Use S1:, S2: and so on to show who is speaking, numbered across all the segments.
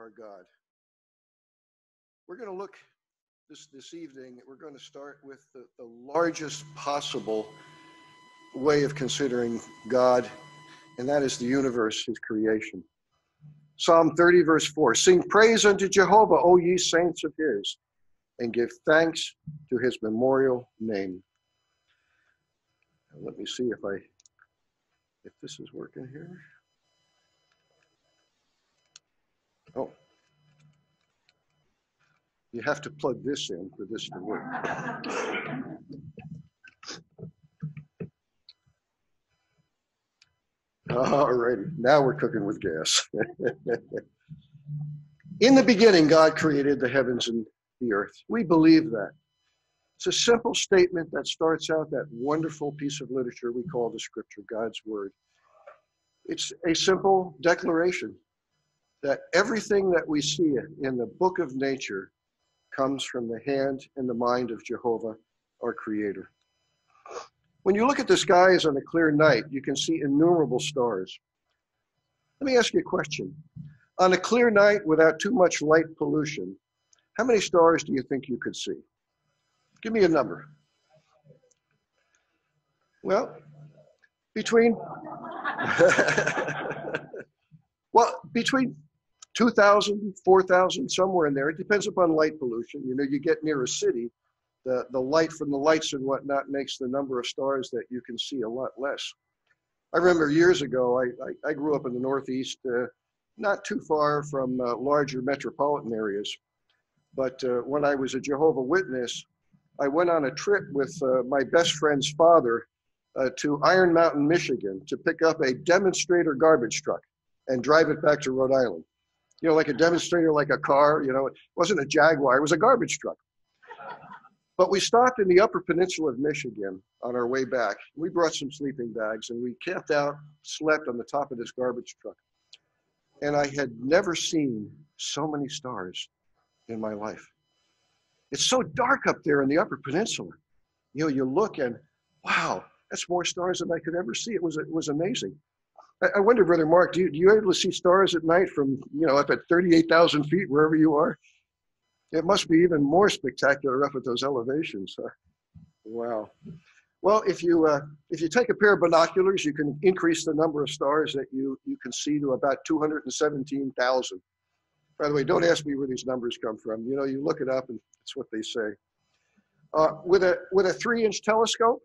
S1: our God. We're going to look this, this evening, we're going to start with the, the largest possible way of considering God, and that is the universe, his creation. Psalm 30, verse 4 Sing praise unto Jehovah, O ye saints of his, and give thanks to his memorial name. Let me see if I if this is working here. Oh. You have to plug this in for this to work. All righty, now we're cooking with gas. in the beginning, God created the heavens and the earth. We believe that. It's a simple statement that starts out that wonderful piece of literature we call the scripture, God's word. It's a simple declaration that everything that we see in the book of nature comes from the hand and the mind of Jehovah, our Creator. When you look at the skies on a clear night, you can see innumerable stars. Let me ask you a question. On a clear night without too much light pollution, how many stars do you think you could see? Give me a number. Well, between well, between 2,000, 4,000, somewhere in there. It depends upon light pollution. You know, you get near a city, the, the light from the lights and whatnot makes the number of stars that you can see a lot less. I remember years ago, I, I, I grew up in the Northeast, uh, not too far from uh, larger metropolitan areas. But uh, when I was a Jehovah Witness, I went on a trip with uh, my best friend's father uh, to Iron Mountain, Michigan to pick up a demonstrator garbage truck and drive it back to Rhode Island you know, like a demonstrator, like a car. You know, it wasn't a Jaguar, it was a garbage truck. But we stopped in the Upper Peninsula of Michigan on our way back. We brought some sleeping bags and we camped out, slept on the top of this garbage truck. And I had never seen so many stars in my life. It's so dark up there in the Upper Peninsula. You know, you look and wow, that's more stars than I could ever see. It was it was amazing. I wonder, Brother Mark, do you, do you able to see stars at night from, you know, up at 38,000 feet, wherever you are? It must be even more spectacular up at those elevations. Huh? Wow. Well, if you, uh, if you take a pair of binoculars, you can increase the number of stars that you, you can see to about 217,000. By the way, don't ask me where these numbers come from. You know, you look it up and it's what they say. Uh, with, a, with a three inch telescope,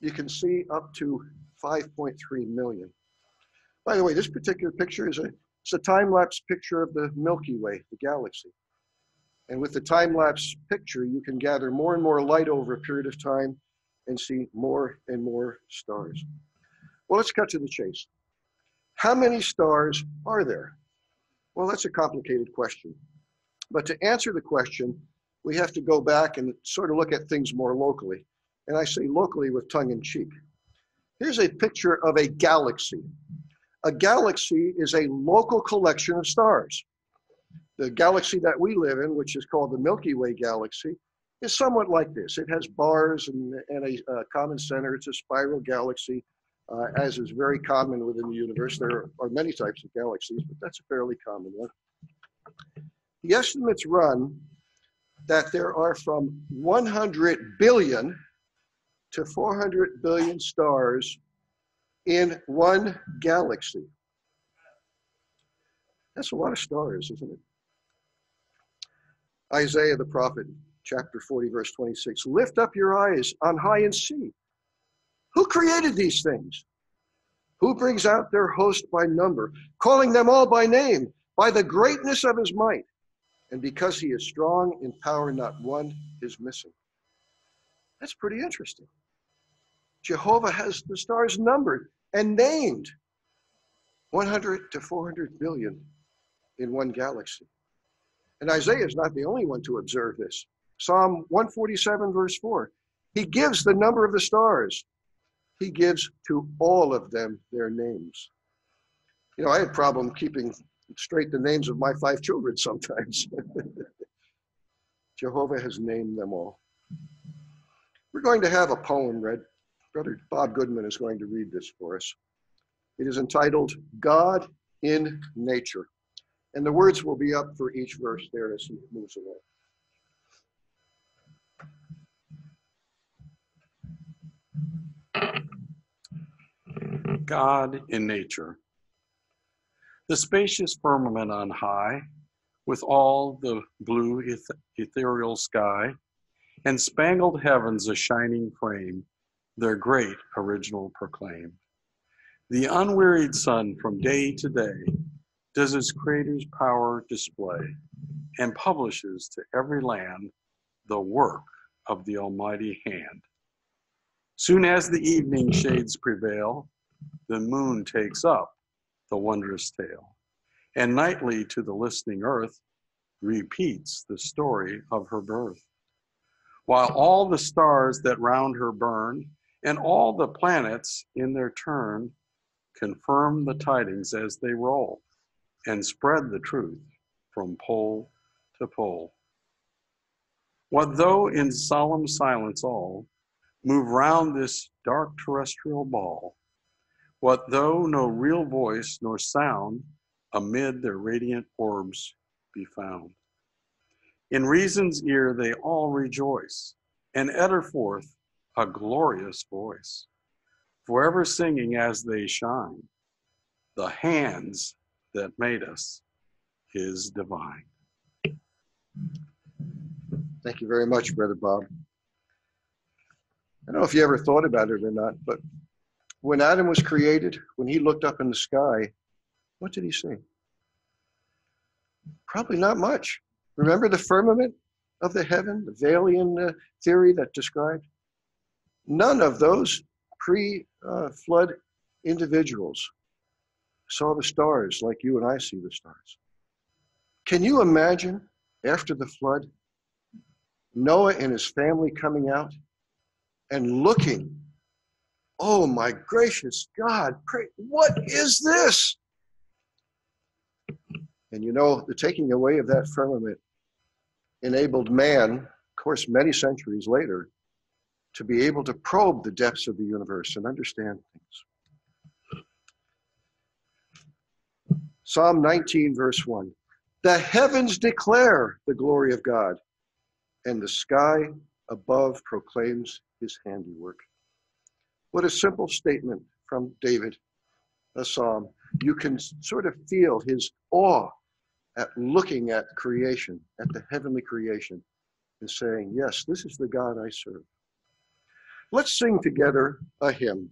S1: you can see up to 5.3 million. By the way, this particular picture is a, it's a time-lapse picture of the Milky Way, the galaxy. And with the time-lapse picture, you can gather more and more light over a period of time and see more and more stars. Well, let's cut to the chase. How many stars are there? Well, that's a complicated question. But to answer the question, we have to go back and sort of look at things more locally. And I say locally with tongue in cheek. Here's a picture of a galaxy. A galaxy is a local collection of stars. The galaxy that we live in, which is called the Milky Way galaxy, is somewhat like this. It has bars and, and a, common center. It's a spiral galaxy, uh, as is very common within the universe. There are many types of galaxies, but that's a fairly common one. The estimates run that there are from 100 billion to 400 billion stars in one galaxy. That's a lot of stars, isn't it? Isaiah the prophet, chapter 40, verse 26 Lift up your eyes on high and see. Who created these things? Who brings out their host by number, calling them all by name, by the greatness of his might? And because he is strong in power, not one is missing. That's pretty interesting. Jehovah has the stars numbered and named 100 to 400 billion in one galaxy. And Isaiah is not the only one to observe this. Psalm 147, verse 4 He gives the number of the stars, He gives to all of them their names. You know, I had a problem keeping straight the names of my five children sometimes. Jehovah has named them all. We're going to have a poem read Brother Bob Goodman is going to read this for us. It is entitled God in Nature. And the words will be up for each verse there as he moves along.
S2: God in nature. The spacious firmament on high, with all the blue eth- ethereal sky, and spangled heavens a shining frame, their great original proclaim. The unwearied sun from day to day does its creator's power display, and publishes to every land the work of the almighty hand. Soon as the evening shades prevail, the moon takes up the wondrous tale, and nightly to the listening earth repeats the story of her birth. While all the stars that round her burn, and all the planets in their turn confirm the mm-hmm. tidings as they roll, and spread the truth from pole to pole. What though in solemn silence all move round this dark terrestrial ball? What though no real voice nor sound amid their radiant orbs be found? In reason's ear they all rejoice and utter forth a glorious voice, forever singing as they shine, the hands that made us is divine.
S1: Thank you very much, Brother Bob. I don't know if you ever thought about it or not, but when Adam was created, when he looked up in the sky, what did he see? Probably not much. Remember the firmament of the heaven, the Vailian uh, theory that described? None of those pre flood individuals saw the stars like you and I see the stars. Can you imagine after the flood, Noah and his family coming out and looking? Oh my gracious God, pray, what is this? And you know, the taking away of that firmament enabled man, of course, many centuries later, to be able to probe the depths of the universe and understand things. Psalm 19, verse 1. The heavens declare the glory of God, and the sky above proclaims his handiwork. What a simple statement from David, a psalm. You can sort of feel his awe at looking at creation, at the heavenly creation, and saying, Yes, this is the God I serve. Let's sing together a hymn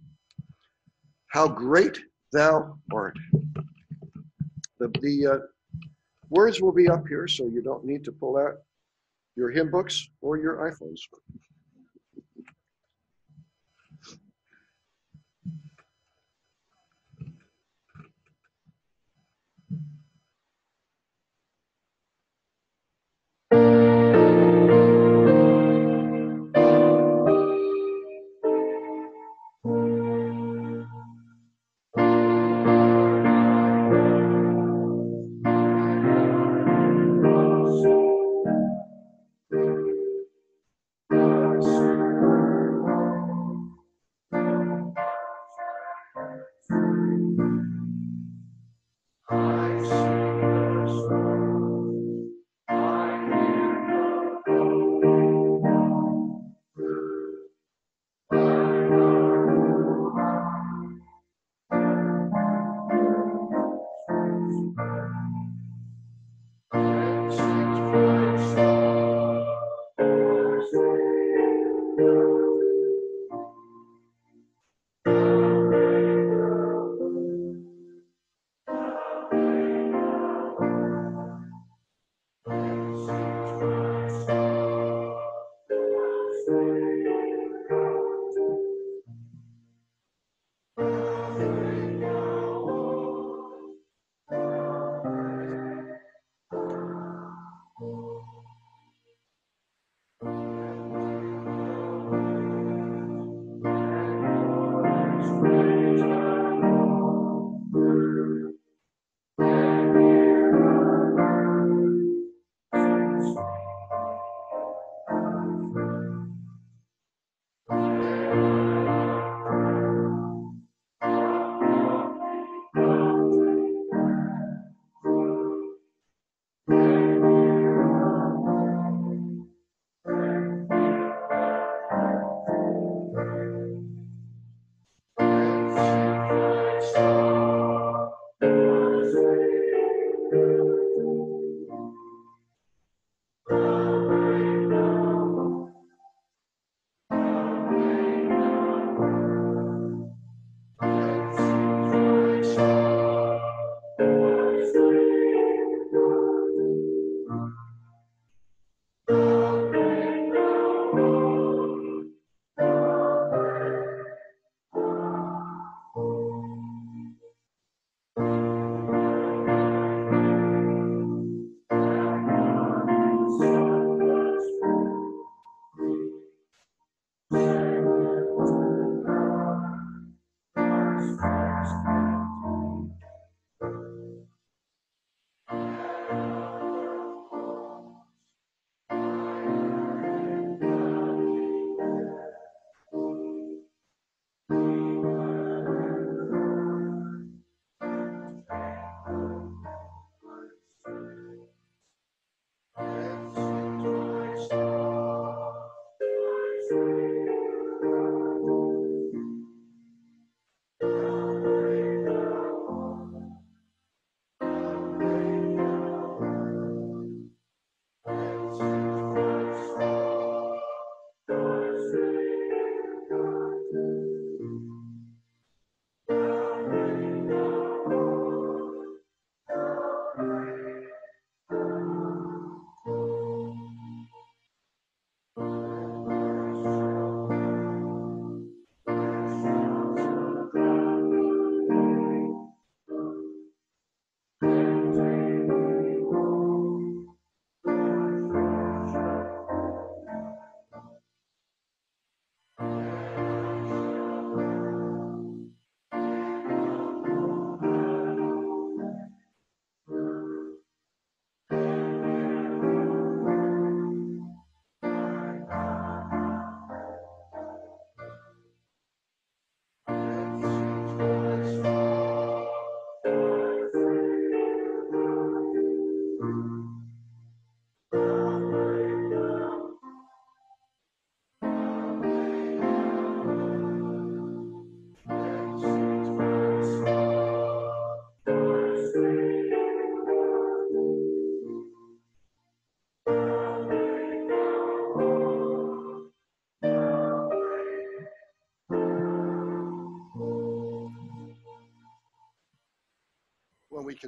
S1: How Great Thou Art. The, the uh, words will be up here, so you don't need to pull out your hymn books or your iPhones.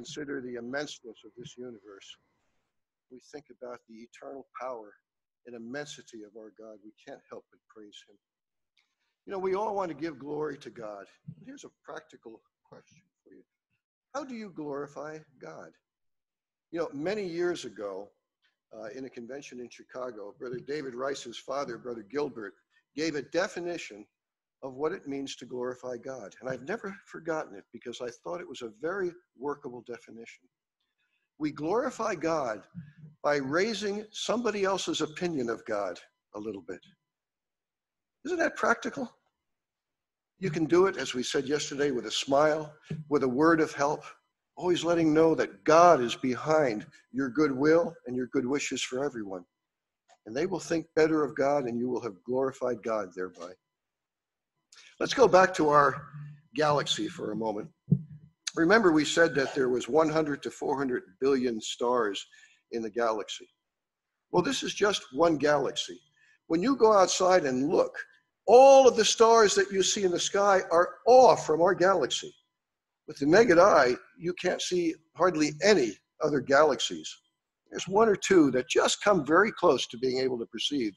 S1: Consider the immenseness of this universe, we think about the eternal power and immensity of our God, we can't help but praise him. You know, we all want to give glory to God. Here's a practical question for you How do you glorify God? You know, many years ago, uh, in a convention in Chicago, Brother David Rice's father, Brother Gilbert, gave a definition of what it means to glorify God. And I've never forgotten it because I thought it was a very workable definition. We glorify God by raising somebody else's opinion of God a little bit. Isn't that practical? You can do it, as we said yesterday, with a smile, with a word of help, always letting know that God is behind your goodwill and your good wishes for everyone. And they will think better of God, and you will have glorified God thereby. Let's go back to our galaxy for a moment. Remember, we said that there was 100 to 400 billion stars in the galaxy. Well, this is just one galaxy. When you go outside and look, all of the stars that you see in the sky are off from our galaxy. With the naked eye, you can't see hardly any other galaxies. There's one or two that just come very close to being able to perceive.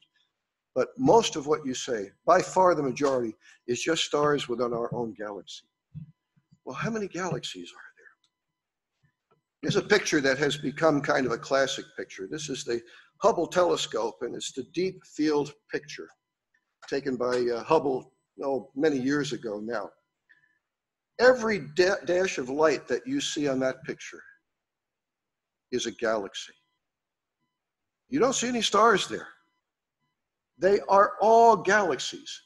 S1: But most of what you say, by far the majority, is just stars within our own galaxy. Well, how many galaxies are there? Here's a picture that has become kind of a classic picture. This is the Hubble telescope, and it's the deep field picture taken by uh, Hubble oh, many years ago now. Every da- dash of light that you see on that picture is a galaxy. You don't see any stars there. They are all galaxies.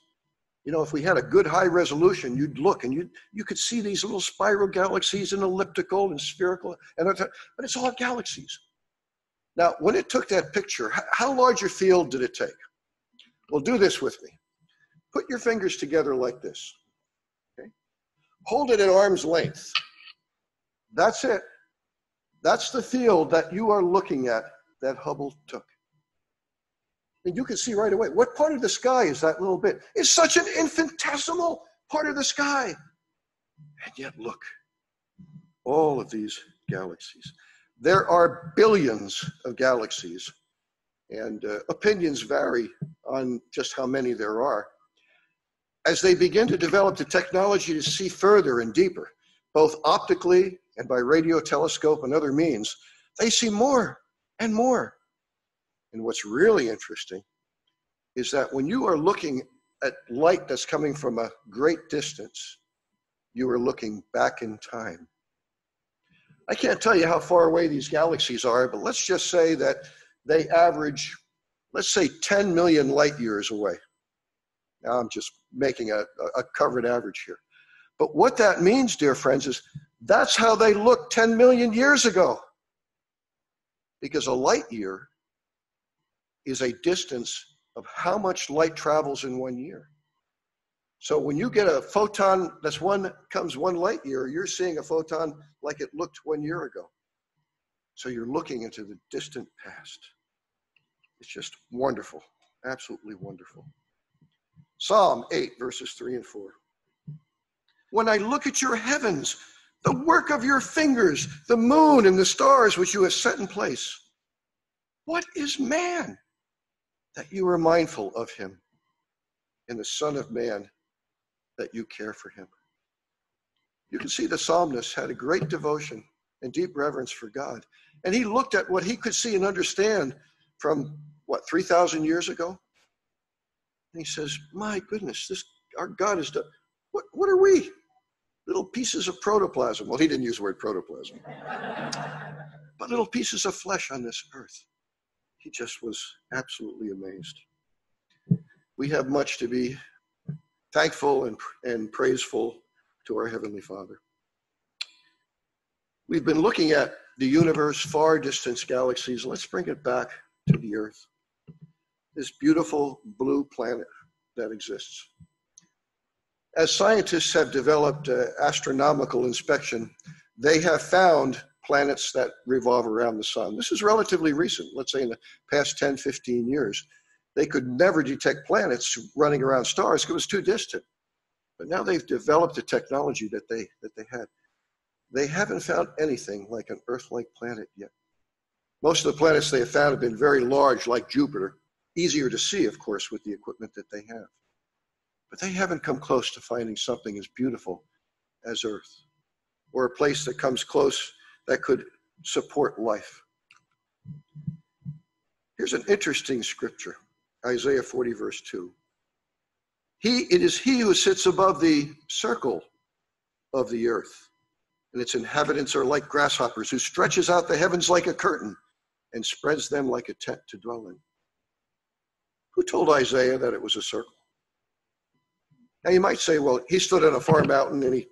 S1: You know, if we had a good high resolution, you'd look and you you could see these little spiral galaxies and elliptical and spherical, and but it's all galaxies. Now, when it took that picture, how large a field did it take? Well, do this with me. Put your fingers together like this. Okay? Hold it at arm's length. That's it. That's the field that you are looking at that Hubble took. And you can see right away what part of the sky is that little bit? It's such an infinitesimal part of the sky. And yet, look, all of these galaxies. There are billions of galaxies, and uh, opinions vary on just how many there are. As they begin to develop the technology to see further and deeper, both optically and by radio telescope and other means, they see more and more and what's really interesting is that when you are looking at light that's coming from a great distance, you are looking back in time. I can't tell you how far away these galaxies are, but let's just say that they average, let's say, 10 million light years away. Now I'm just making a, a covered average here. But what that means, dear friends, is that's how they looked 10 million years ago. Because a light year is a distance of how much light travels in one year. So when you get a photon that's one comes one light year, you're seeing a photon like it looked one year ago. So you're looking into the distant past. It's just wonderful, absolutely wonderful. Psalm 8, verses 3 and 4. When I look at your heavens, the work of your fingers, the moon and the stars which you have set in place, what is man that you are mindful of him, and the Son of Man, that you care for him. You can see the psalmist had a great devotion and deep reverence for God. And he looked at what he could see and understand from what, 3,000 years ago? And he says, My goodness, this our God is done. What, what are we? Little pieces of protoplasm. Well, he didn't use the word protoplasm, but little pieces of flesh on this earth he just was absolutely amazed. We have much to be thankful and, and praiseful to our Heavenly Father. We've been looking at the universe, far distance galaxies. Let's bring it back to the Earth, this beautiful blue planet that exists. As scientists have developed uh, astronomical inspection, they have found planets that revolve around the sun. This is relatively recent, let's say in the past 10, 15 years. They could never detect planets running around stars because it was too distant. But now they've developed the technology that they, that they had. they haven't found anything like an Earth like planet yet. Most of the planets they have found have been very large, like Jupiter, easier to see, of course, with the equipment that they have. But they haven't come close to finding something as beautiful as Earth, or a place that comes close that could support life. Here's an interesting scripture Isaiah 40, verse 2. He, it is he who sits above the circle of the earth, and its inhabitants are like grasshoppers, who stretches out the heavens like a curtain and spreads them like a tent to dwell in. Who told Isaiah that it was a circle? Now you might say, well, he stood on a far mountain and he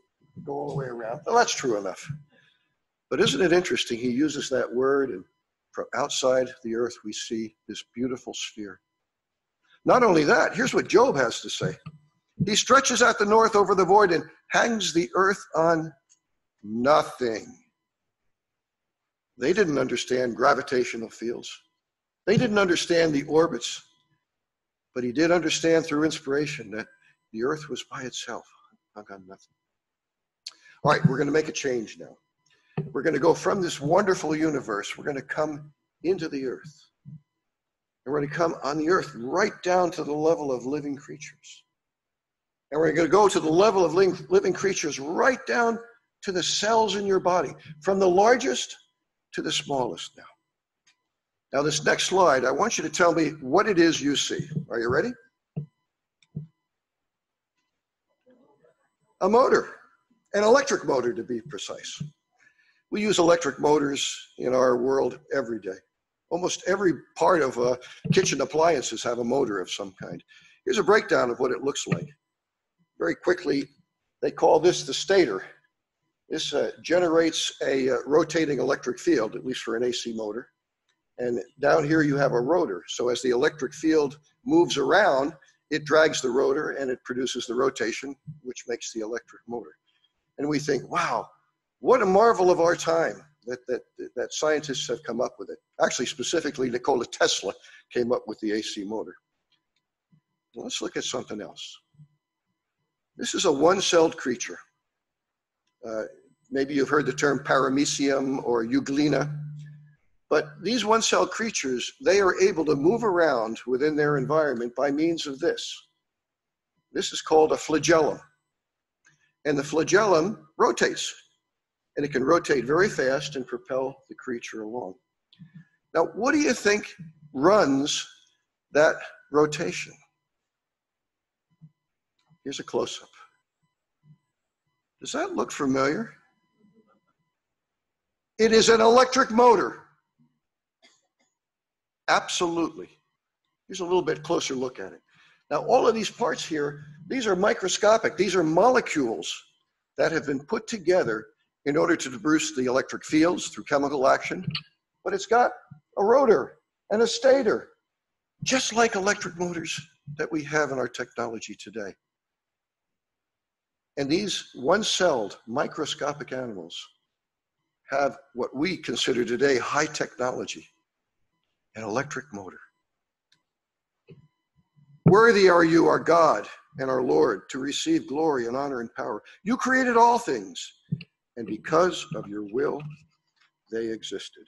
S1: go all the way around. Well, that's true enough. But isn't it interesting? He uses that word, and from outside the earth, we see this beautiful sphere. Not only that, here's what Job has to say He stretches out the north over the void and hangs the earth on nothing. They didn't understand gravitational fields, they didn't understand the orbits, but he did understand through inspiration that the earth was by itself, hung on nothing. All right, we're going to make a change now. We're going to go from this wonderful universe, we're going to come into the earth. And we're going to come on the earth right down to the level of living creatures. And we're going to go to the level of living creatures right down to the cells in your body, from the largest to the smallest now. Now, this next slide, I want you to tell me what it is you see. Are you ready? A motor, an electric motor to be precise. We use electric motors in our world every day. Almost every part of uh, kitchen appliances have a motor of some kind. Here's a breakdown of what it looks like. Very quickly, they call this the stator. This uh, generates a uh, rotating electric field, at least for an AC motor. And down here you have a rotor. So as the electric field moves around, it drags the rotor and it produces the rotation, which makes the electric motor. And we think, wow, what a marvel of our time that, that, that scientists have come up with it. Actually, specifically, Nikola Tesla came up with the AC motor. let's look at something else. This is a one-celled creature. Uh, maybe you've heard the term paramecium or euglena. But these one-celled creatures, they are able to move around within their environment by means of this. This is called a flagellum. And the flagellum rotates and it can rotate very fast and propel the creature along. Now, what do you think runs that rotation? Here's a close up. Does that look familiar? It is an electric motor. Absolutely. Here's a little bit closer look at it. Now, all of these parts here, these are microscopic. These are molecules that have been put together in order to produce the electric fields through chemical action, but it's got a rotor and a stator, just like electric motors that we have in our technology today. And these one celled microscopic animals have what we consider today high technology an electric motor. Worthy are you, our God and our Lord, to receive glory and honor and power. You created all things and because of your will, they existed.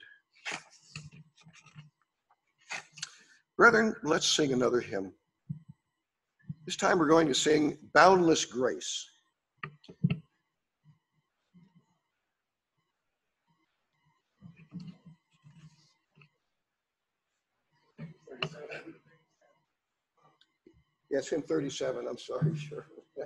S1: Brethren, let's sing another hymn. This time we're going to sing Boundless Grace. Yes, hymn 37. I'm sorry, sure.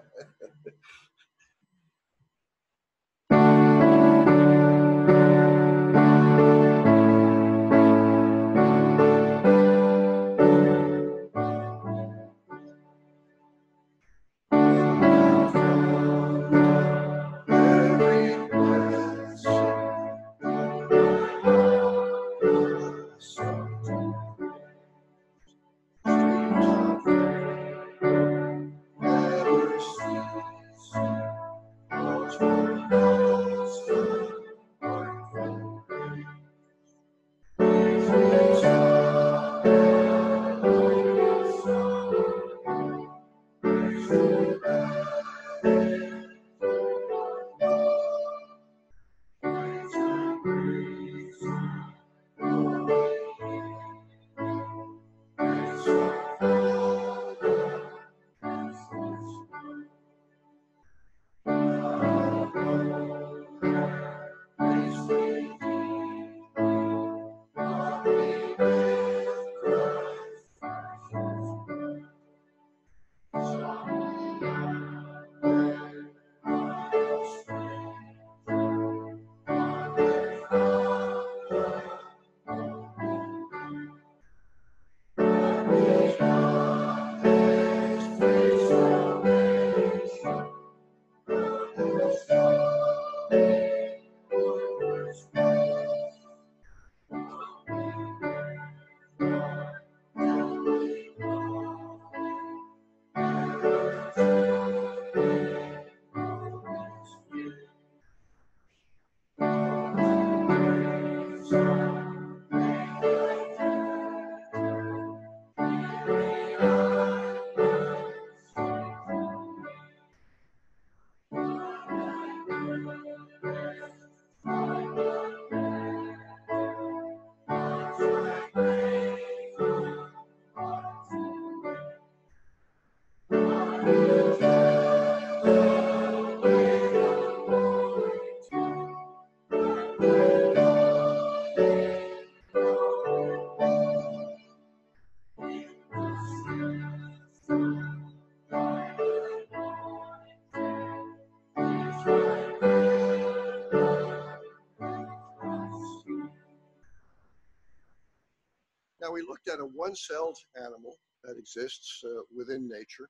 S1: one-celled animal that exists uh, within nature,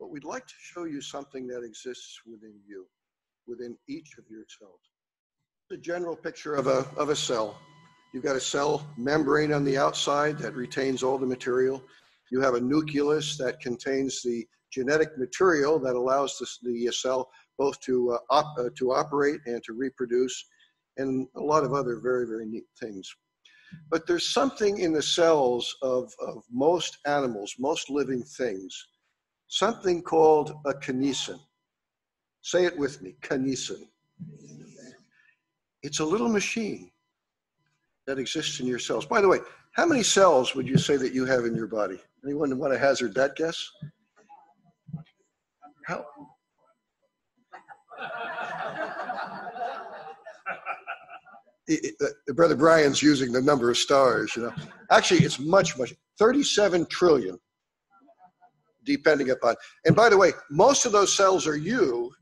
S1: but we'd like to show you something that exists within you, within each of your cells. The general picture of a, of a cell. You've got a cell membrane on the outside that retains all the material. You have a nucleus that contains the genetic material that allows the, the cell both to, uh, op, uh, to operate and to reproduce, and a lot of other very, very neat things. But there's something in the cells of, of most animals, most living things, something called a kinesin. Say it with me, kinesin. It's a little machine that exists in your cells. By the way, how many cells would you say that you have in your body? Anyone want to hazard that guess? How? It, it, uh, Brother Brian's using the number of stars, you know. Actually, it's much, much, 37 trillion, depending upon. And by the way, most of those cells are you.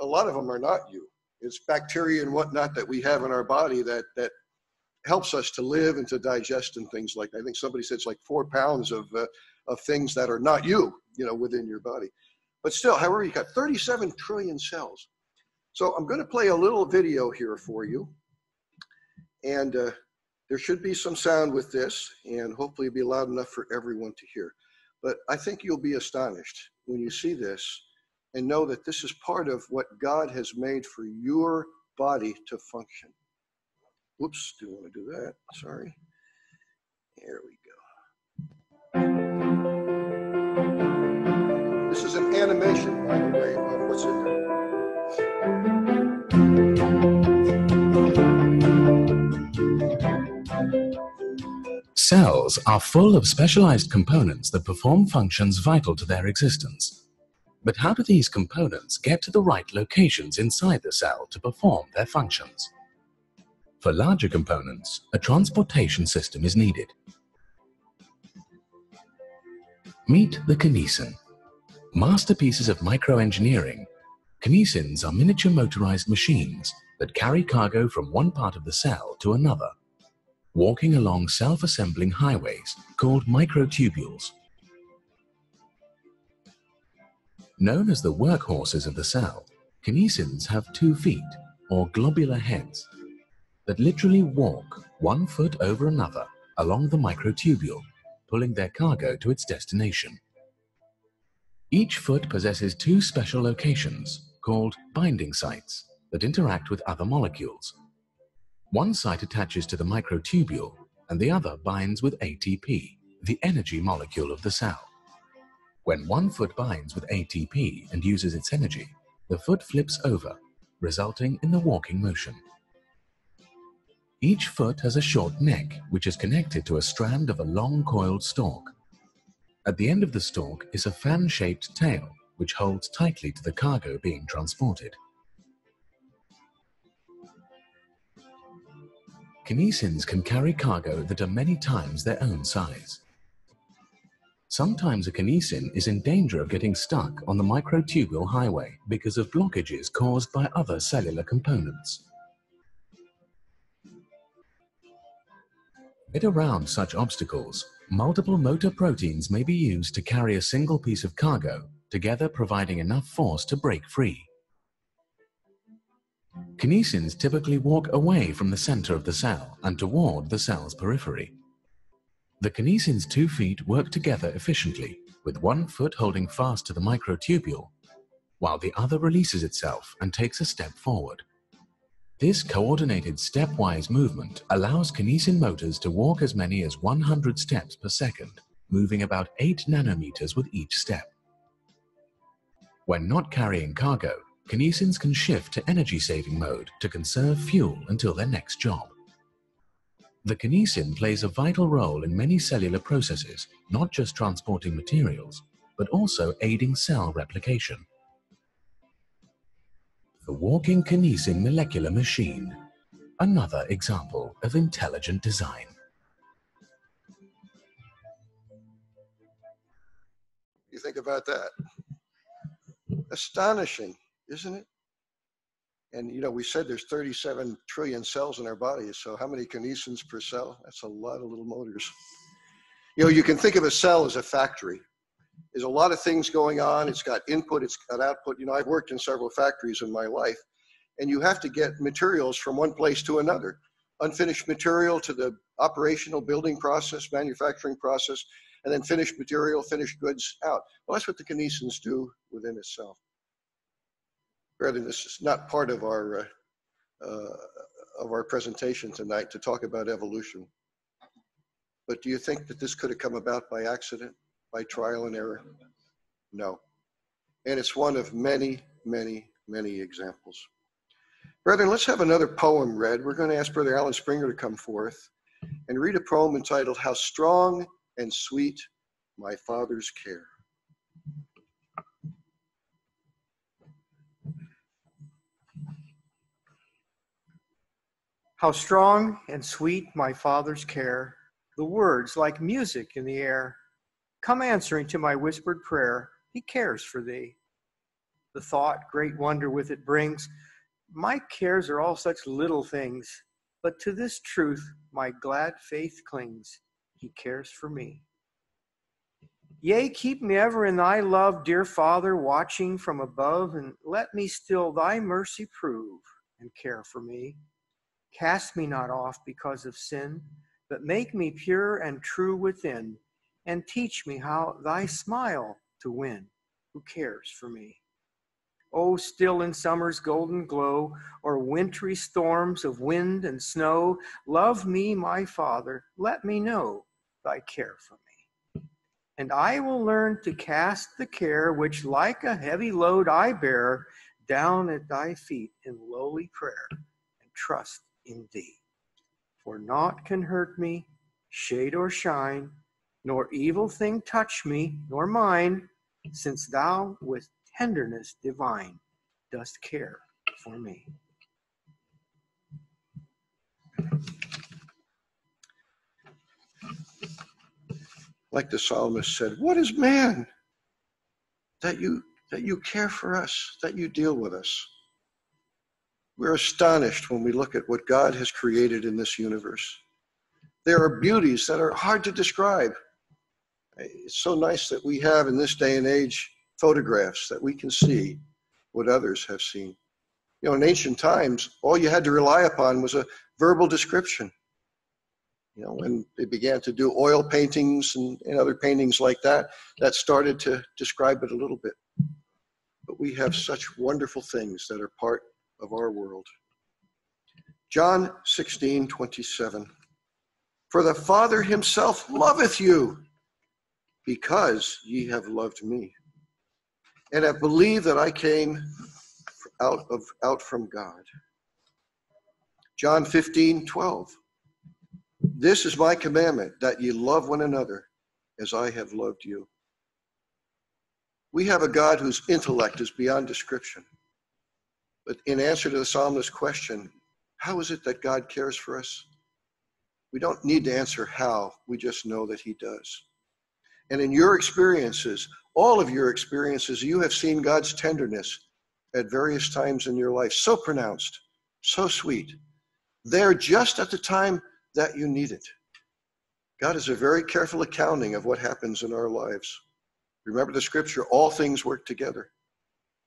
S1: A lot of them are not you. It's bacteria and whatnot that we have in our body that, that helps us to live and to digest and things like that. I think somebody said it's like four pounds of, uh, of things that are not you, you know, within your body. But still, however, you got 37 trillion cells. So I'm going to play a little video here for you. And uh, there should be some sound with this, and hopefully be loud enough for everyone to hear. But I think you'll be astonished when you see this and know that this is part of what God has made for your body to function. Whoops, do want to do that. Sorry. Here we go. This is an animation, by the way,
S3: Cells are full of specialized components that perform functions vital to their existence. But how do these components get to the right locations inside the cell to perform their functions? For larger components, a transportation system is needed. Meet the kinesin. Masterpieces of microengineering, kinesins are miniature motorized machines that carry cargo from one part of the cell to another, walking along self-assembling highways called microtubules. Known as the workhorses of the cell, kinesins have two feet, or globular heads, that literally walk one foot over another along the microtubule, pulling their cargo to its destination. Each foot possesses two special locations called binding sites that interact with other molecules. One site attaches to the microtubule and the other binds with ATP, the energy molecule of the cell. When one foot binds with ATP and uses its energy, the foot flips over, resulting in the walking motion. Each foot has a short neck, which is connected to a strand of a long coiled stalk. At the end of the stalk is a fan-shaped tail, which holds tightly to the cargo being transported. Kinesins can carry cargo that are many times their own size. Sometimes a kinesin is in danger of getting stuck on the microtubule highway because of blockages caused by other cellular components. get around such obstacles, multiple motor proteins may be used to carry a single piece of cargo, together providing enough force to break free. Kinesins typically walk away from the center of the cell and toward the cell's periphery. The kinesin's two feet work together efficiently, with one foot holding fast to the microtubule, while the other releases itself and takes a step forward. This coordinated stepwise movement allows kinesin motors to walk as many as 100 steps per second, moving about 8 nanometers with each step. When not carrying cargo, kinesins can shift to energy-saving mode to conserve fuel until their next job. The kinesin plays a vital role in many cellular processes, not just transporting materials, but also aiding cell replication the walking kinesin molecular machine, another example of intelligent design.
S1: You think about that. Astonishing, isn't it? And you know, we said there's 37 trillion cells in our bodies. So how many kinesins per cell? That's a lot of little motors. You know, you can think of a cell as a factory. There's a lot of things going on. It's got input, it's got output. You know, I've worked in several factories in my life, and you have to get materials from one place to another. Unfinished material to the operational building process, manufacturing process, and then finished material, finished goods out. Well, that's what the kinesins do within cell. Rather, this is not part of our uh, uh, of our presentation tonight to talk about evolution. But do you think that this could have come about by accident, by trial and error? No. And it's one of many, many, many examples. Brethren, let's have another poem read. We're going to ask Brother Alan Springer to come forth and read a poem entitled How Strong and Sweet My Father's Care.
S4: How strong and sweet my Father's care, the words like music in the air, come answering to my whispered prayer, He cares for thee. The thought, great wonder with it brings, my cares are all such little things, but to this truth my glad faith clings, He cares for me. Yea, keep me ever in thy love, dear Father, watching from above, and let me still thy mercy prove and care for me. Cast me not off because of sin, but make me pure and true within, and teach me how thy smile to win, who cares for me. Oh, still in summer's golden glow, or wintry storms of wind and snow, love me, my Father, let me know thy care for me. And I will learn to cast the care which, like a heavy load, I bear down at thy feet in lowly prayer and trust in thee. For naught can hurt me, shade or shine, nor evil thing touch me, nor mine, since thou with tenderness divine dost care for me.
S1: Like the psalmist said, What is man that you that you care for us, that you deal with us? We're astonished when we look at what God has created in this universe. There are beauties that are hard to describe. It's so nice that we have in this day and age photographs that we can see what others have seen. You know, in ancient times, all you had to rely upon was a verbal description. You know, when they began to do oil paintings and, and other paintings like that, that started to describe it a little bit. But we have such wonderful things that are part of our world. John 16, 27. For the Father himself loveth you, because ye have loved me, and have believed that I came out of out from God. John 15, 12. This is my commandment, that ye love one another as I have loved you. We have a God whose intellect is beyond description. But in answer to the psalmist's question, how is it that God cares for us? We don't need to answer how, we just know that He does. And in your experiences, all of your experiences, you have seen God's tenderness at various times in your life, so pronounced, so sweet, there just at the time that you need it. God is a very careful accounting of what happens in our lives. Remember the scripture all things work together.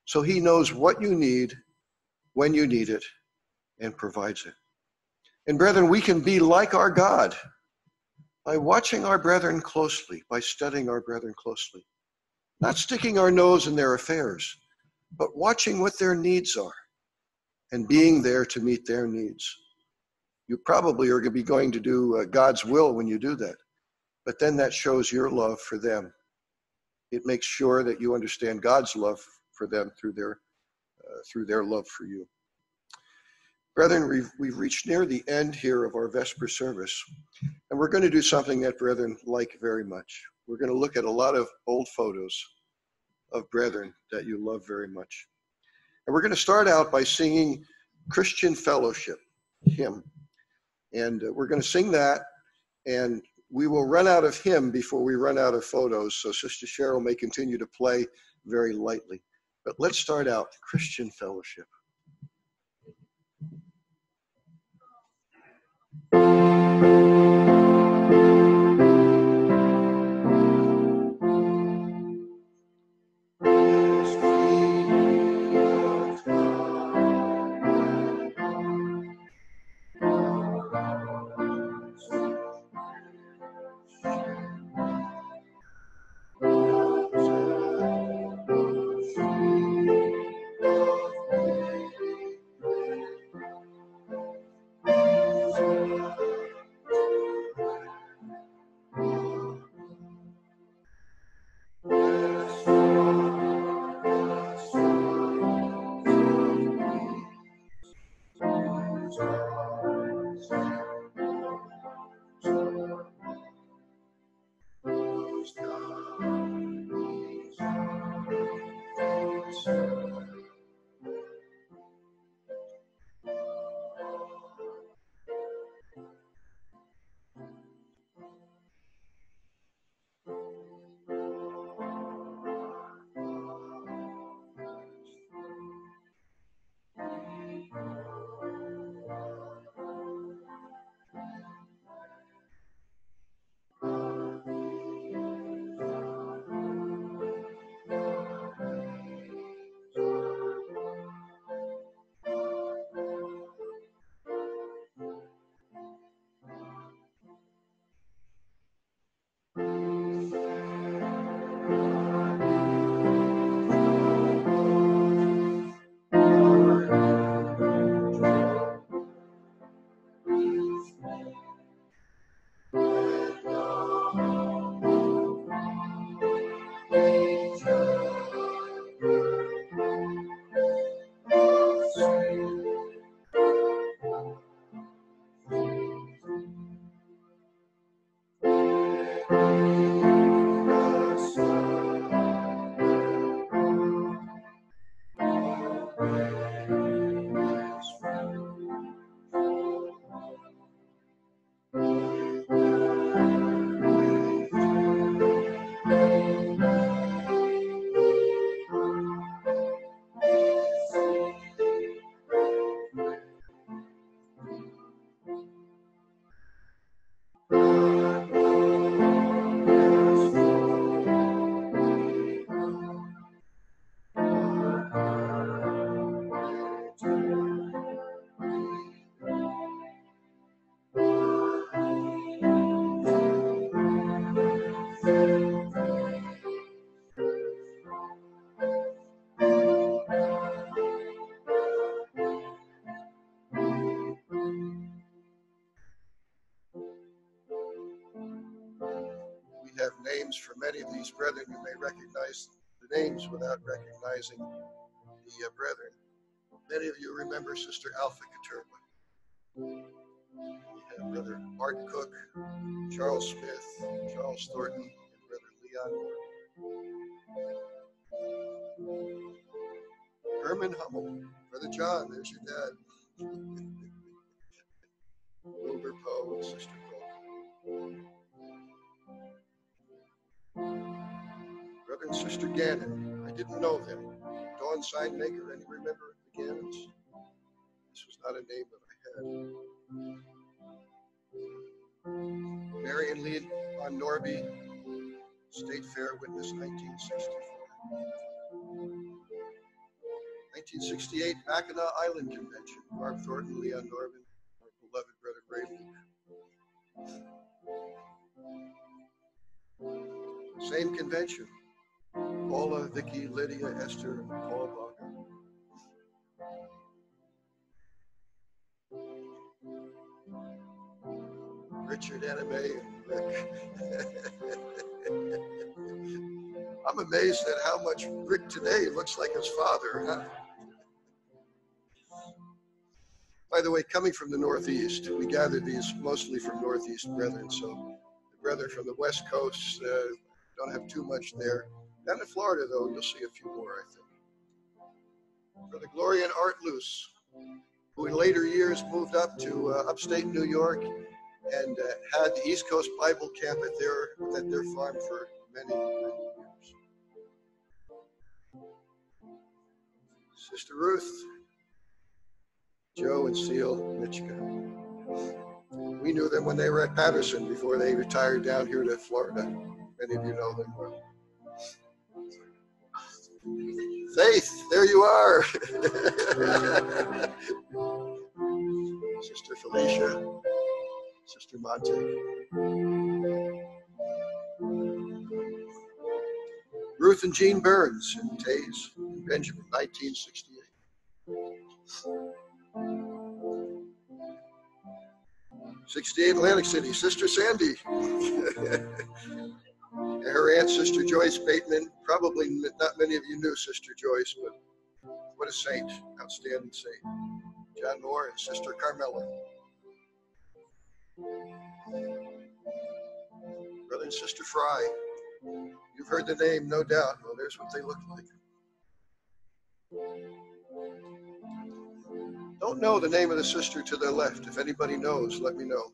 S1: So He knows what you need when you need it and provides it. And brethren, we can be like our God by watching our brethren closely, by studying our brethren closely, not sticking our nose in their affairs, but watching what their needs are and being there to meet their needs. You probably are going to be going to do uh, God's will when you do that, but then that shows your love for them. It makes sure that you understand God's love for them through their through their love for you. Brethren, we've, we've reached near the end here of our Vesper service, and we're going to do something that brethren like very much. We're going to look at a lot of old photos of brethren that you love very much. And we're going to start out by singing Christian Fellowship hymn. And uh, we're going to sing that, and we will run out of hymn before we run out of photos, so Sister Cheryl may continue to play very lightly. But let's start out Christian fellowship. Recognizing the uh, brethren. Many of you remember Sister Alpha Katurba. We Brother Art Cook, Charles Smith, Charles Thornton, and Brother Leon. Herman Hummel, Brother John, there's your dad. Wilbur Poe, Sister Poe. Brother and Sister Gannon. Didn't know them. Dawn Sign Maker. Any remember the Gannons? This was not a name that I had. Mary and Lee on Norby, State Fair Witness 1964. 1968 Mackinac Island Convention. Barb Thornton, Leon Norman, our beloved brother Luke. Same convention. Paula, Vicky, Lydia, Esther, and Paul Barker. Richard, Anime, Rick. I'm amazed at how much Rick today looks like his father. Huh? By the way, coming from the Northeast, we gathered these mostly from Northeast brethren. So the brethren from the West Coast uh, don't have too much there. Down in Florida, though, you'll see a few more, I think. For the Gloria and Art Luce, who in later years moved up to uh, upstate New York and uh, had the East Coast Bible Camp at their, at their farm for many, many years. Sister Ruth, Joe and Seal Mitchka. We knew them when they were at Patterson before they retired down here to Florida. Many of you know them well. Faith, there you are. Sister Felicia, Sister Monte. Ruth and Jean Burns in Tays, Benjamin, 1968. 68 Atlantic City, Sister Sandy. her aunt, Sister Joyce Bateman. Probably not many of you knew Sister Joyce, but what a saint, outstanding saint. John Moore and Sister Carmela. Brother and Sister Fry. You've heard the name, no doubt. Well, there's what they look like. Don't know the name of the sister to their left. If anybody knows, let me know.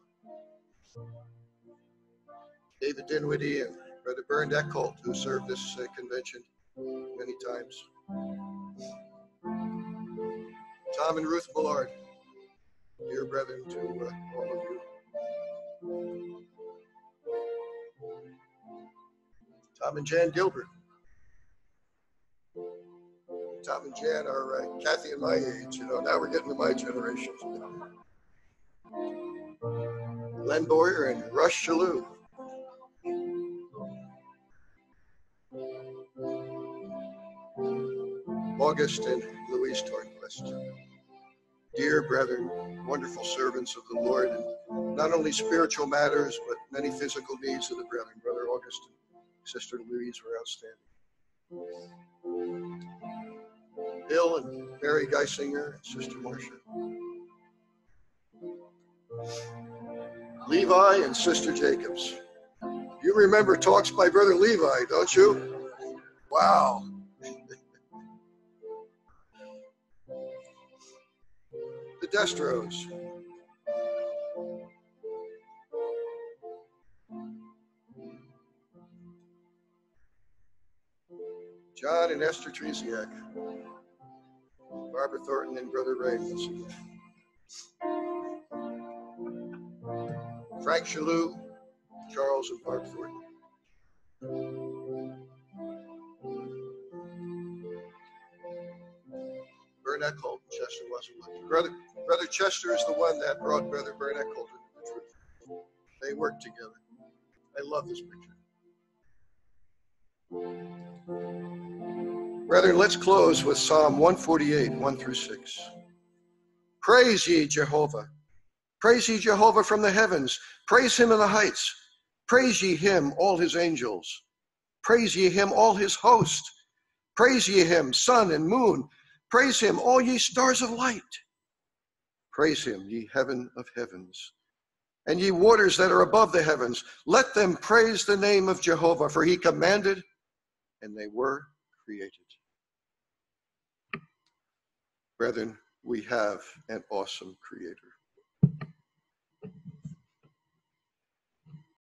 S1: David Dinwiddie and Brother Bernd Eckholt, who served this uh, convention many times. Tom and Ruth Bullard, dear brethren to uh, all of you. Tom and Jan Gilbert. Tom and Jan are uh, Kathy and my age. You know, now we're getting to my generation. Len Boyer and Rush Shalou. August and Louise Tornquist. Dear brethren, wonderful servants of the Lord, and not only spiritual matters, but many physical needs of the brethren. Brother August and Sister Louise were outstanding. Bill and Mary Geisinger and Sister Marcia. Levi and Sister Jacobs. You remember talks by Brother Levi, don't you? Wow. The Destros. John and Esther Tresiak. Barbara Thornton and Brother Ray. Frank Shalou, Charles and Barb Thornton. Burnett Colton, Chester wasn't. Brother, Brother Chester is the one that brought Brother Burnett Colton to the truth. They worked together. I love this picture. Brethren, let's close with Psalm 148, 1 through 6. Praise ye Jehovah. Praise ye Jehovah from the heavens. Praise him in the heights. Praise ye him, all his angels. Praise ye him, all his host. Praise ye him, sun and moon. Praise him, all ye stars of light. Praise him, ye heaven of heavens. And ye waters that are above the heavens, let them praise the name of Jehovah, for he commanded, and they were created. Brethren, we have an awesome creator.